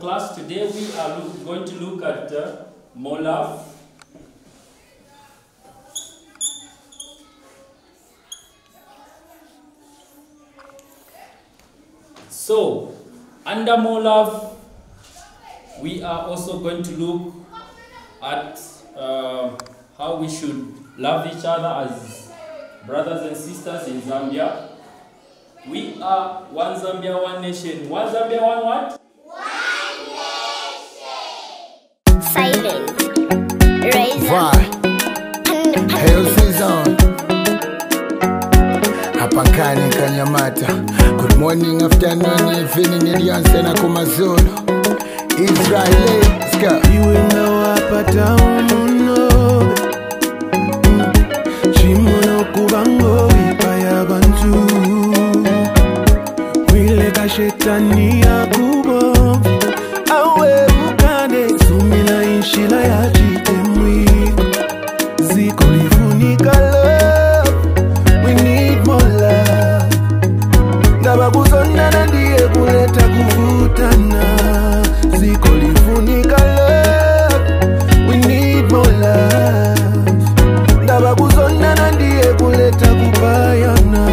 class today we are look, going to look at uh, molar so under molar we are also going to look at uh, how we should love each other as brothers and sisters in Zambia we are one Zambia one nation one Zambia one what kani kanyamata good morning afternoon evening eliyanse nakumazulu israelska iwenawapata umuno cimunokuvango vipa ya vantu wile kashetania ndava kuzondana ndiye kuleta kuutana ziko lifunika love we need more love ndava kuzondana ndiye kuleta kupayana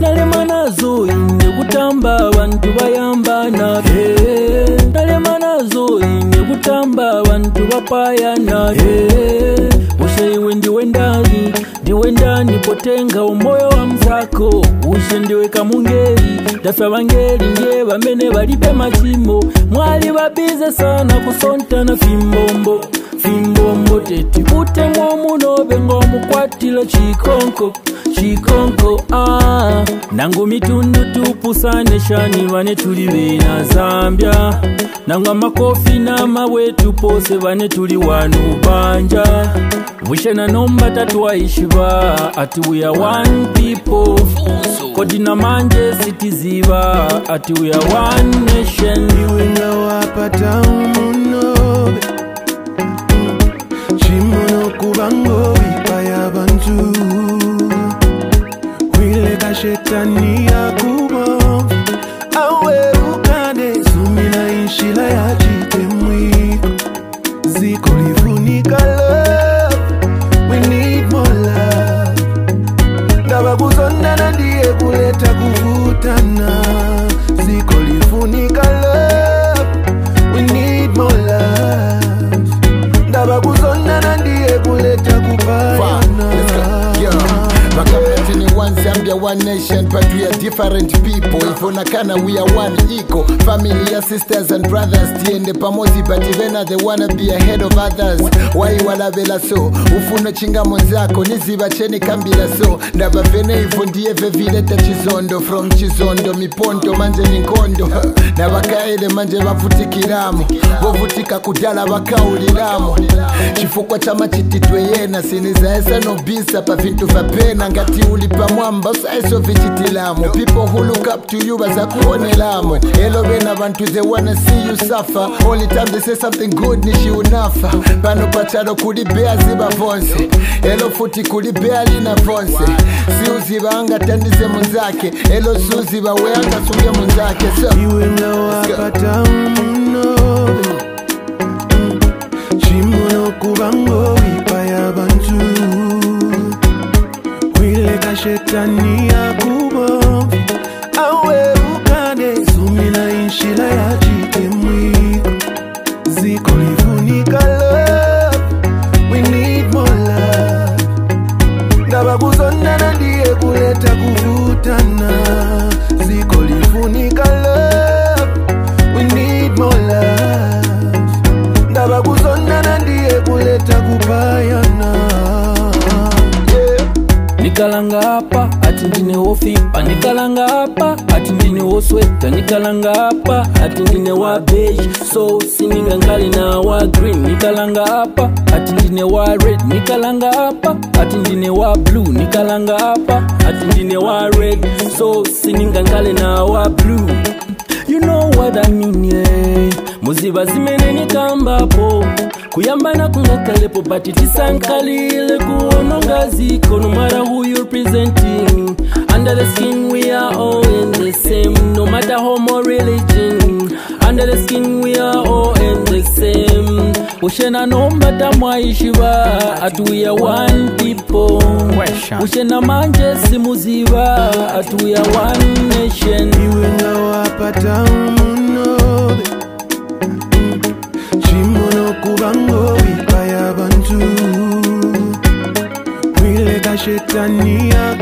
nalema yeah. nazo ine kutamba vantu vayamba nae hey. ndalema nazo ine kutamba vantu vapayanae hey. useiwe ndiwe ndali ndiwe ndanipotenga umoyo wa mzako ushe ndiwe kamungeli ndafya vangeli nge vamene valibe machimo mwali vabize sana kusontana fimbombo fimbombo teti utengwa munobengwa mukwatila chikonko chikongo ah nangu mitundu tupusane shani vane tuli vena nangu makofi amakofi namawe tupose vane tuli wanu banja vushana nomba tatuwaishiva ati we are one people kodi na manje sitiziva ati we are one nation iwingawapataunu I need we are different people if ifonakana we are one iko familia sisters and brothers tiende pamozi but even they wanna be ahead of others wai walavela so ufuna chingamo zako nizivacheni kambila so ndabavene ivo ndiyeve vileta chizondo from chizondo mipondo manje ni nkondo navakaele manje vavutikiramo vovutika kudala vakaulilamo chifukwa chama chititwe yena sinizaesa nobisa pa vintu vapena ngati uli pamwamba usaiso vichitila people who look up to you bazakuona elamu elo bena to they wanna see you suffer only time they say something good nishi unafa pano pachalo kudi bea ziba fonse. elo futi kuli bea lina vonse siuzibanga tandize muzake elo suziba weanga sunge muzake so. iwe down kuzonana ndiye kuleta kuvutana, ziko lifunika love, we need more love. Ndaba kuzonana kupayana ndikalanga apa ati ndine ofi pandikalanga ah, apa ati ndine woswe ah, ndandikalanga apa ati ndine wabeji so sininga ngali na wagreen ndikalanga apa ati ndine wared ndikalanga apa ati ndine wablu ndikalanga apa ati ndine wared so sininga ngali na wablu you know what i mean ye yeah. muziva zimene nikambapo kuyambana kunga kale po bati tisankalile kuono ngazi kono mara who you representing under the skin we are all in the same no matter home or religion under the skin we are all in the same ushena nombata mwaishiva atuya one people ushena manje simuziva atuya one nation iwe nawapatamu bango vibaya bantu mwileka shetania